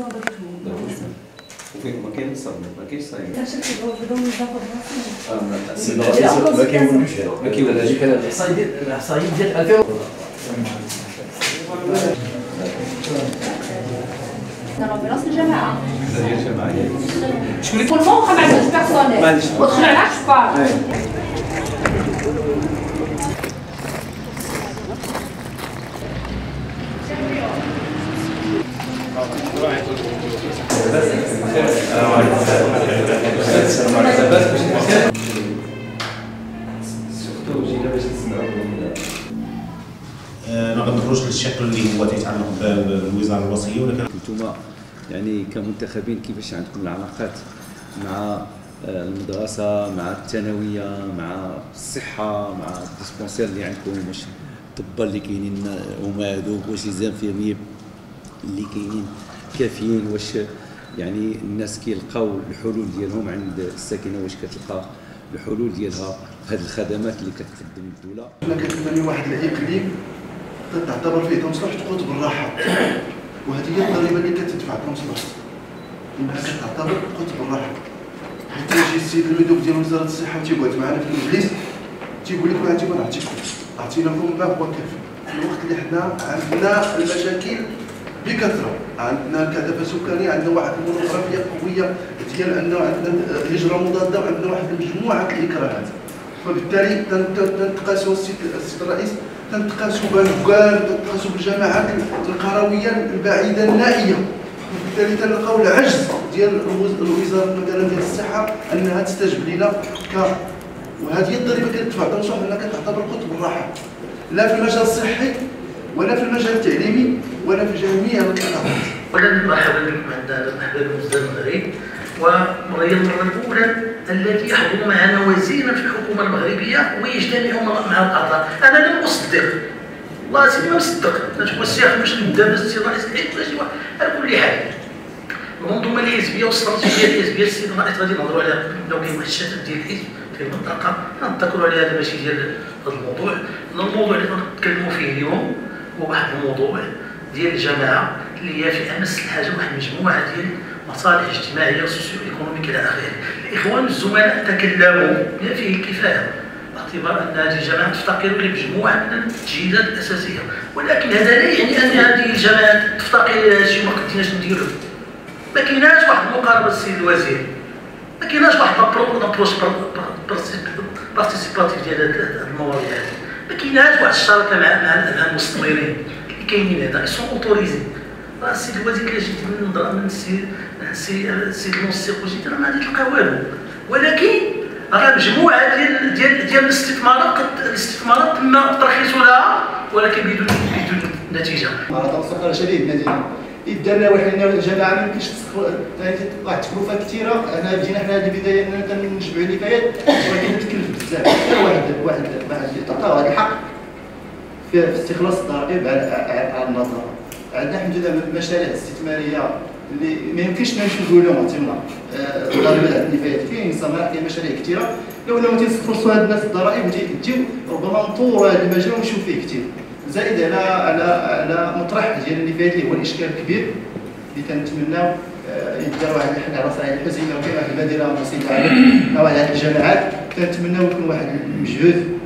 ضربتهم وفي ما كاين صدمه ما كاينش صايم كان شكل الهضوم الضابط راسي ما كيولوش ما كيولوش الاحصائيات ديال الاحصائيات ديال 2000 ضرب راس الجماعه شكون اللي كل فوق مع البيرسونيل ودخل على الشبار ما غندخلوش للشق اللي هو تيتعلق بالوزارة الوصية ولكن أنتم يعني كمنتخبين كيفاش عندكم العلاقات مع آه، المدرسة مع الثانوية مع الصحة مع ال dispensaire اللي عندكم؟ واش الطباء اللي كاينين هما هذوك واش les infirmiers اللي كاينين؟ كافيين؟ واش يعني الناس كيلقاو الحلول ديالهم عند الساكنة واش كتلقى الحلول ديالها في هذه الخدمات اللي كتقدم الدولة. حنا كتبني واحد الإقليم تعتبر فيه تنصلح تقود بالراحة. وهذه هي الضريبة اللي كتدفع تنصلح انها كتعتبر تقود بالراحة. حيت يجي السيد المندوب ديال وزارة الصحة تيقعد معنا في المجلس تيقول لك عندي ما نعطيكم عطيناكم ما هو كافي. في الوقت اللي حنا عندنا المشاكل بكثرة. عندنا الكثافه السكانيه عندنا واحد المونوغرافيه قوية ديال انه عندنا هجره مضادة وعندنا واحد مجموعه الإكراهات. فبالتالي تن- تن- تنتقاسوا السيد الرئيس تنتقاسوا بالكان تنتقاسوا بالجماعات القروية البعيدة النائية. وبالتالي تلقاو العجز ديال الوز- الوزارة مثلا ديال الصحة أنها تستجب لنا ك وهذه الضريبة كتدفع تنصح أنها كتعتبر قطب بالراحه لا في المجال الصحي ولا في المجال التعليمي ولا في جميع القطاعات ولن مرحبا بكم عندنا مرحبا بكم أستاذ المغرب وهي المره الأولى التي يحضر معنا وزيرا في الحكومة المغربية ويجتمع مع الاعضاء أنا لم أصدق. والله سيدي ما مصدق. نشوف الشيخ مش قدام السي رئيس الحزب على كل حال المنظومه الحزبية والاستراتيجيه الحزبية السيد الرئيس غادي نهضروا عليها لو كاين واحد الشتات ديال الحزب في المنطقة. نتذكروا عليها هذا ماشي ديال هذا الموضوع. الموضوع اللي نتكلموا فيه اليوم هو واحد الموضوع ديال الجماعه اللي هي في أمس الحاجة واحد المجموعه ديال مصالح اجتماعية وسوسيو إيكونوميك إلى آخره. الإخوان الزملاء تكلموا بما فيه الكفايه باعتبار أن هذه الجماعه تفتقر لمجموعه من التجهيزات الأساسية. ولكن هذا لا يعني أن هذه الجماعه تفتقر إلى هذا الشيء وما قدرناش نديروه ما كايناش واحد المقاربه السيد الوزير. ما كايناش واحد لابروش بارتيسيباتيف ديال هاد المواضيع هذه ما كايناش واحد الشراكة مع مع المستثمرين كاينين هذا سون اوتوريزي راه السيد الوزير كي جيت من نظر من السيد السيد السيد المنسق وجيت راه ما غادي تلقى والو ولكن راه مجموعه ديال ديال ديال الاستثمارات الاستثمارات تم الترخيص لها ولكن بدون بدون نتيجه مرض السكر شديد مدينه يدرنا وحنا الجماعه ما يمكنش واحد التكلفه كثيره انا جينا حنا هذه البدايه اننا كنجمعوا نفايات ولكن تكلف بزاف واحد واحد واحد تعطاو هذا الحق في استخلاص الضرائب على النظافه عندنا الحمد لله المشاريع الاستثمارية. اللي ما يمكنش ما نشوفوا لهم تما الضريبه على النفايات كاين صناعه كاين مشاريع كثيره لو انهم تيستخلصوا هاد الناس الضرائب وتيجيو ربما نطوروا هذا المجال ونشوف فيه كثير زائد على على على مطرح ديال النفايات اللي هو الإشكال الكبير اللي كنتمناو يدار واحد الحل على صعيد الحزيمة وكاين واحد البادره بسيطه على واحد الجماعات كنتمناو يكون واحد المجهود